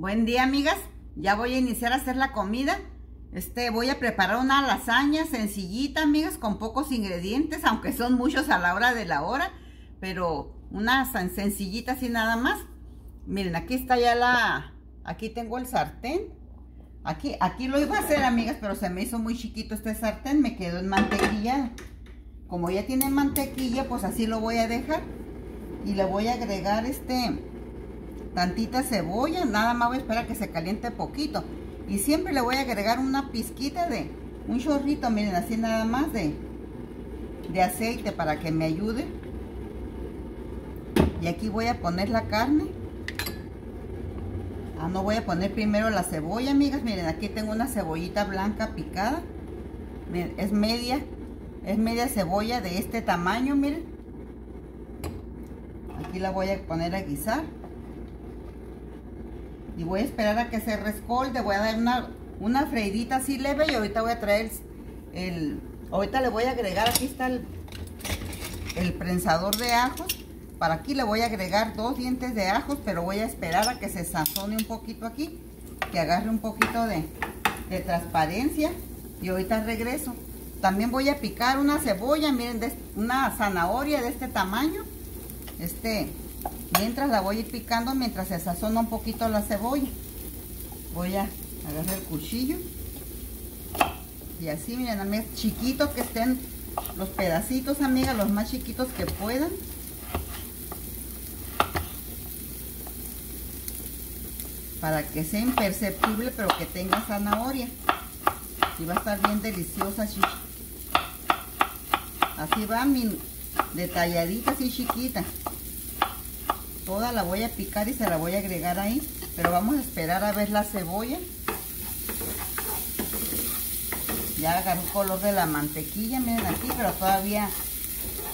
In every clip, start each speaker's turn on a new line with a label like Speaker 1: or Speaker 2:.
Speaker 1: Buen día, amigas. Ya voy a iniciar a hacer la comida. Este, voy a preparar una lasaña sencillita, amigas, con pocos ingredientes, aunque son muchos a la hora de la hora, pero una sencillita así nada más. Miren, aquí está ya la, aquí tengo el sartén. Aquí, aquí lo iba a hacer, amigas, pero se me hizo muy chiquito este sartén, me quedó en mantequilla. Como ya tiene mantequilla, pues así lo voy a dejar. Y le voy a agregar este, tantita cebolla, nada más voy a esperar que se caliente poquito. Y siempre le voy a agregar una pizquita de, un chorrito, miren, así nada más de, de aceite para que me ayude. Y aquí voy a poner la carne. Ah, no voy a poner primero la cebolla, amigas. Miren, aquí tengo una cebollita blanca picada. Miren, es media, es media cebolla de este tamaño, miren. Aquí la voy a poner a guisar y voy a esperar a que se rescolde, voy a dar una, una freidita así leve y ahorita voy a traer el, ahorita le voy a agregar, aquí está el, el prensador de ajos, para aquí le voy a agregar dos dientes de ajos, pero voy a esperar a que se sazone un poquito aquí, que agarre un poquito de, de transparencia y ahorita regreso. También voy a picar una cebolla, miren, de, una zanahoria de este tamaño, este, Mientras la voy a ir picando, mientras se sazona un poquito la cebolla. Voy a agarrar el cuchillo. Y así, miren, amigas, chiquitos que estén los pedacitos, amigas, los más chiquitos que puedan. Para que sea imperceptible, pero que tenga zanahoria. Y va a estar bien deliciosa, Así va mi detalladita, así chiquita toda la voy a picar y se la voy a agregar ahí. Pero vamos a esperar a ver la cebolla. Ya agarró color de la mantequilla, miren aquí, pero todavía,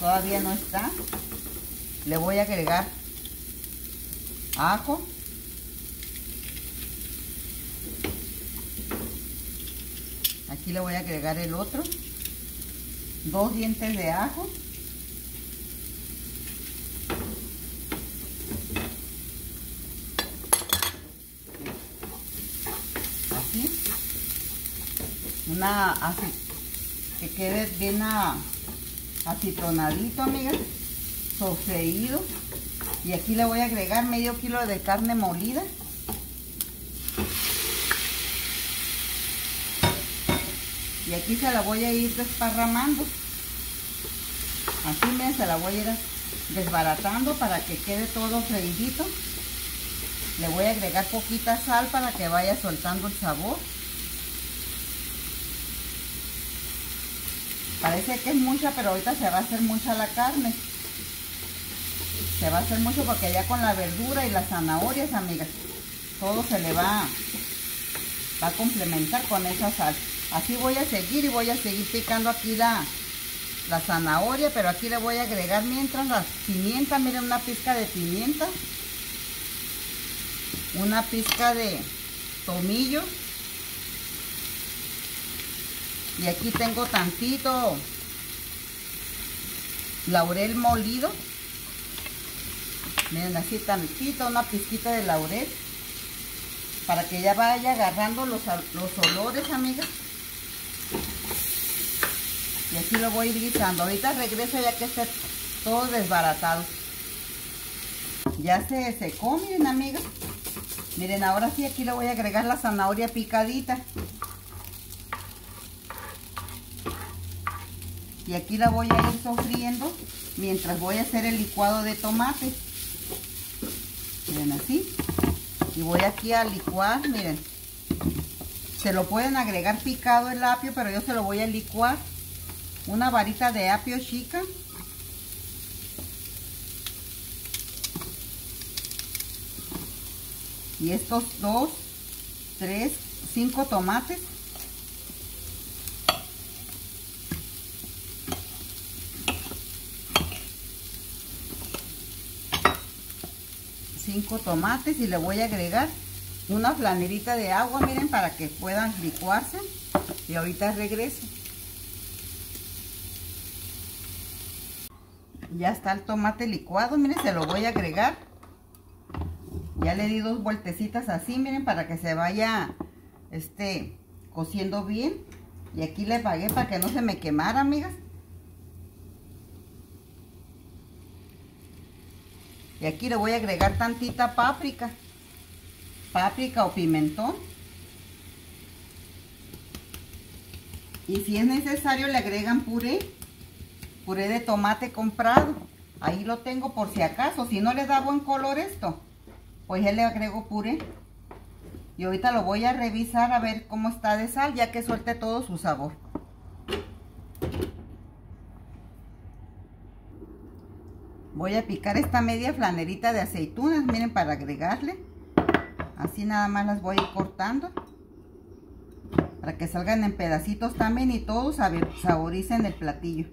Speaker 1: todavía no está. Le voy a agregar ajo. Aquí le voy a agregar el otro. Dos dientes de ajo. Una así que quede bien acitronadito amigas sofreído. Y aquí le voy a agregar medio kilo de carne molida. Y aquí se la voy a ir desparramando. Así me se la voy a ir desbaratando para que quede todo freidito. Le voy a agregar poquita sal para que vaya soltando el sabor Parece que es mucha, pero ahorita se va a hacer mucha la carne. Se va a hacer mucho porque ya con la verdura y las zanahorias, amigas, todo se le va, va a complementar con esa sal. Así voy a seguir y voy a seguir picando aquí la, la zanahoria, pero aquí le voy a agregar mientras las pimienta, miren una pizca de pimienta, una pizca de tomillo, y aquí tengo tantito laurel molido. Miren, así tantito, una pizquita de laurel. Para que ya vaya agarrando los, los olores, amigas. Y así lo voy guisando. Ahorita regreso ya que esté todo desbaratado. Ya se secó, miren, amigas. Miren, ahora sí aquí le voy a agregar la zanahoria picadita. Y aquí la voy a ir sofriendo mientras voy a hacer el licuado de tomate. Miren así. Y voy aquí a licuar miren. Se lo pueden agregar picado el apio pero yo se lo voy a licuar. Una varita de apio chica. Y estos dos tres cinco tomates tomates y le voy a agregar una flanerita de agua, miren, para que puedan licuarse. Y ahorita regreso. Ya está el tomate licuado, miren, se lo voy a agregar. Ya le di dos vueltecitas así, miren, para que se vaya este cociendo bien. Y aquí le pagué para que no se me quemara, amigas. Y aquí le voy a agregar tantita páprica. Páprica o pimentón. Y si es necesario le agregan puré. Puré de tomate comprado. Ahí lo tengo por si acaso. Si no le da buen color esto, pues ya le agrego puré. Y ahorita lo voy a revisar a ver cómo está de sal, ya que suelte todo su sabor. Voy a picar esta media flanerita de aceitunas, miren, para agregarle. Así nada más las voy a ir cortando. Para que salgan en pedacitos también y todos saboricen el platillo.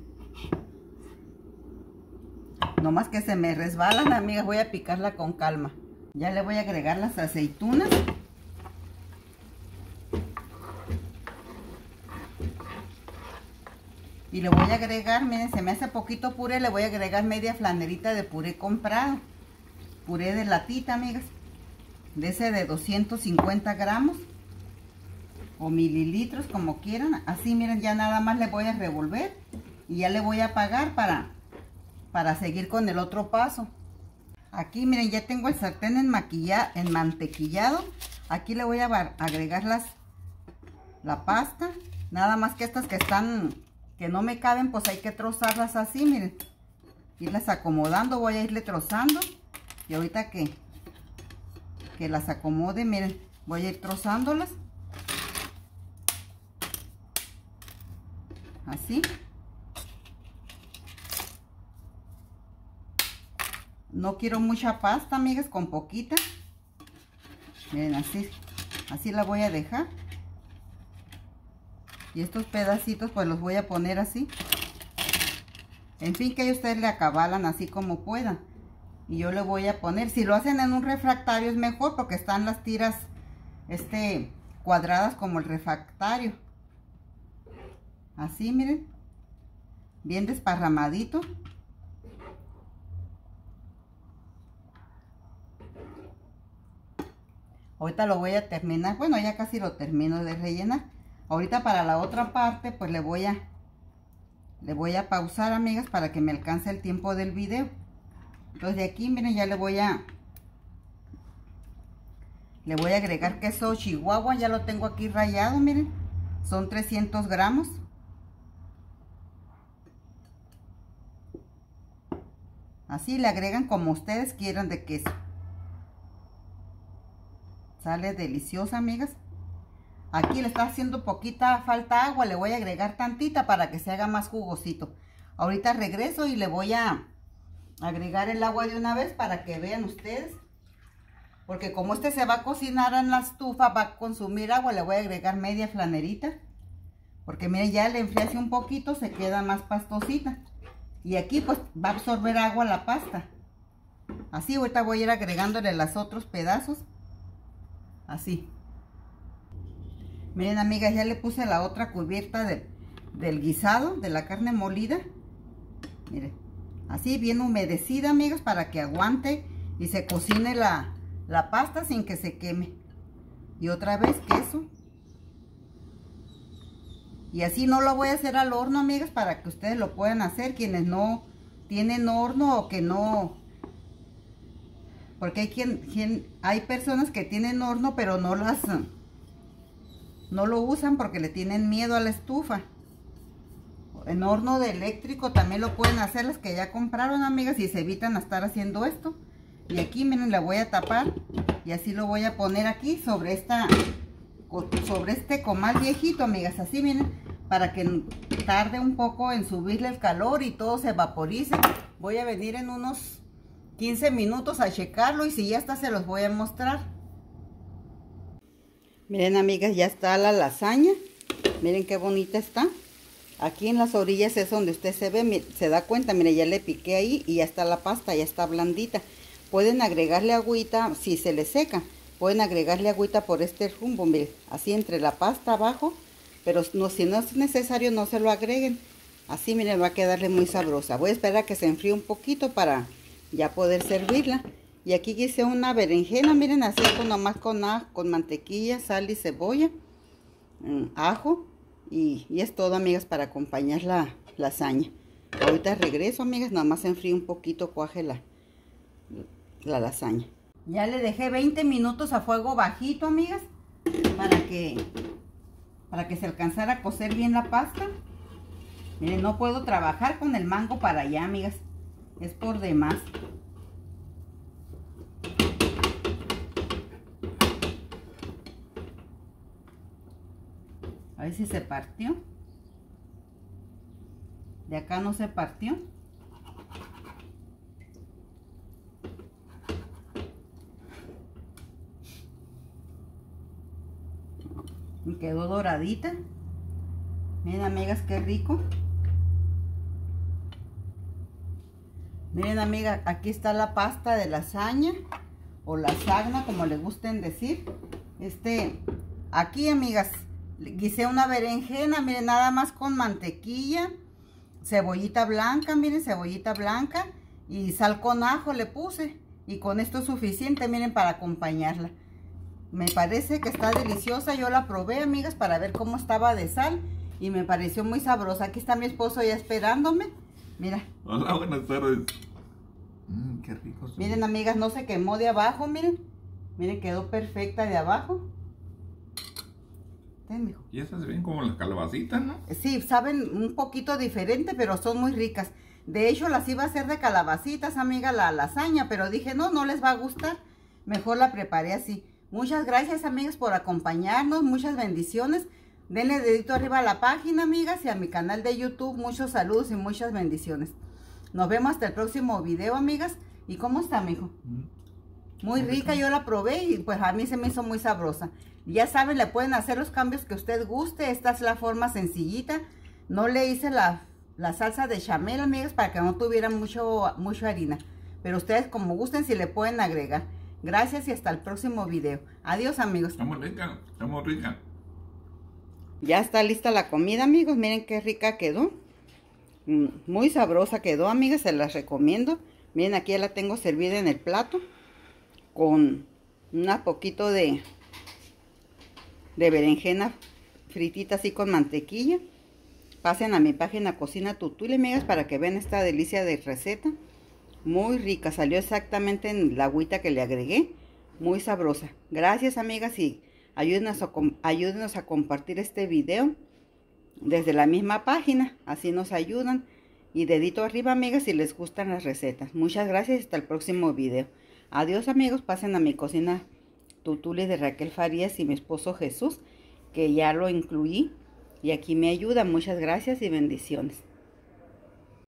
Speaker 1: No más que se me resbalan, amigas, voy a picarla con calma. Ya le voy a agregar las aceitunas. Le voy a agregar, miren, se me hace poquito puré, le voy a agregar media flanerita de puré comprado. Puré de latita, amigas. De ese de 250 gramos. O mililitros, como quieran. Así, miren, ya nada más le voy a revolver. Y ya le voy a apagar para, para seguir con el otro paso. Aquí, miren, ya tengo el sartén en, en mantequillado. Aquí le voy a agregar las, la pasta. Nada más que estas que están que no me caben, pues hay que trozarlas así, miren. Irlas acomodando, voy a irle trozando. Y ahorita que, que las acomode, miren, voy a ir trozándolas. Así. No quiero mucha pasta, amigas, con poquita. Miren, así, así la voy a dejar. Y estos pedacitos pues los voy a poner así. En fin, que ustedes le acabalan así como puedan. Y yo le voy a poner, si lo hacen en un refractario es mejor porque están las tiras este, cuadradas como el refractario. Así, miren. Bien desparramadito. Ahorita lo voy a terminar. Bueno, ya casi lo termino de rellenar. Ahorita para la otra parte, pues le voy a le voy a pausar, amigas, para que me alcance el tiempo del video. Entonces de aquí, miren, ya le voy a le voy a agregar queso chihuahua, ya lo tengo aquí rayado, miren. Son 300 gramos. Así le agregan como ustedes quieran de queso. Sale deliciosa, amigas. Aquí le está haciendo poquita falta agua, le voy a agregar tantita para que se haga más jugosito. Ahorita regreso y le voy a agregar el agua de una vez para que vean ustedes. Porque como este se va a cocinar en la estufa, va a consumir agua, le voy a agregar media flanerita. Porque miren, ya le enfriase un poquito, se queda más pastosita. Y aquí pues va a absorber agua la pasta. Así, ahorita voy a ir agregándole los otros pedazos. Así. Miren, amigas, ya le puse la otra cubierta del guisado, de la carne molida. Miren, así bien humedecida, amigas, para que aguante y se cocine la, la pasta sin que se queme. Y otra vez queso. Y así no lo voy a hacer al horno, amigas, para que ustedes lo puedan hacer. Quienes no tienen horno o que no... Porque hay, quien, quien, hay personas que tienen horno, pero no las no lo usan porque le tienen miedo a la estufa. En horno de eléctrico también lo pueden hacer las que ya compraron, amigas, y se evitan estar haciendo esto. Y aquí, miren, la voy a tapar y así lo voy a poner aquí sobre esta sobre este comal viejito, amigas, así miren, para que tarde un poco en subirle el calor y todo se vaporice. Voy a venir en unos 15 minutos a checarlo y si ya está se los voy a mostrar. Miren, amigas, ya está la lasaña. Miren qué bonita está. Aquí en las orillas es donde usted se ve, se da cuenta, mire, ya le piqué ahí y ya está la pasta, ya está blandita. Pueden agregarle agüita si se le seca. Pueden agregarle agüita por este rumbo, miren, así entre la pasta abajo. Pero si no es necesario, no se lo agreguen. Así, miren, va a quedarle muy sabrosa. Voy a esperar a que se enfríe un poquito para ya poder servirla. Y aquí hice una berenjena, miren, así con nomás con, con mantequilla, sal y cebolla, mm, ajo. Y, es todo, amigas, para acompañar la lasaña. Ahorita regreso, amigas, nomás enfríe un poquito, cuaje la, la lasaña. Ya le dejé 20 minutos a fuego bajito, amigas, para que, para que se alcanzara a cocer bien la pasta. Miren, no puedo trabajar con el mango para allá, amigas. Es por demás. A ver si se partió. De acá no se partió. Y quedó doradita. Miren, amigas, qué rico. Miren, amiga, aquí está la pasta de lasaña o lasagna, como le gusten decir. Este, aquí, amigas, guisé una berenjena, miren, nada más con mantequilla, cebollita blanca, miren, cebollita blanca y sal con ajo le puse. Y con esto es suficiente, miren, para acompañarla. Me parece que está deliciosa, yo la probé, amigas, para ver cómo estaba de sal. Y me pareció muy sabrosa. Aquí está mi esposo ya esperándome. Mira.
Speaker 2: Hola, buenas tardes. Mmm, qué rico.
Speaker 1: Miren, amigas, no se quemó de abajo, miren. Miren, quedó perfecta de abajo.
Speaker 2: Y esas se ven como las calabacitas, ¿no?
Speaker 1: Sí, saben un poquito diferente, pero son muy ricas. De hecho, las iba a hacer de calabacitas, amiga, la lasaña, pero dije, no, no les va a gustar. Mejor la preparé así. Muchas gracias, amigas, por acompañarnos. Muchas bendiciones. Denle dedito arriba a la página, amigas, y a mi canal de YouTube. Muchos saludos y muchas bendiciones. Nos vemos hasta el próximo video, amigas. ¿Y cómo está, mijo? Mm. Muy rica, yo la probé y pues a mí se me hizo muy sabrosa. Ya saben, le pueden hacer los cambios que usted guste. Esta es la forma sencillita. No le hice la, salsa de chamel, amigas, para que no tuviera mucho, mucho harina. Pero ustedes como gusten, si le pueden agregar. Gracias y hasta el próximo video. Adiós, amigos.
Speaker 2: Estamos rica, estamos rica.
Speaker 1: Ya está lista la comida, amigos. Miren qué rica quedó. Mm, muy sabrosa quedó, amigas. Se las recomiendo. Miren, aquí ya la tengo servida en el plato. Con un poquito de de berenjena fritita así con mantequilla. Pasen a mi página Cocina Tutule, amigas, para que vean esta delicia de receta. Muy rica, salió exactamente en la agüita que le agregué. Muy sabrosa. Gracias, amigas, y ayúdenos a, ayúdenos a compartir este video desde la misma página. Así nos ayudan. Y dedito arriba, amigas, si les gustan las recetas. Muchas gracias hasta el próximo video. Adiós, amigos. Pasen a mi cocina Tutule de Raquel Farías y mi esposo Jesús, que ya lo incluí. Y aquí me ayuda. Muchas gracias y bendiciones.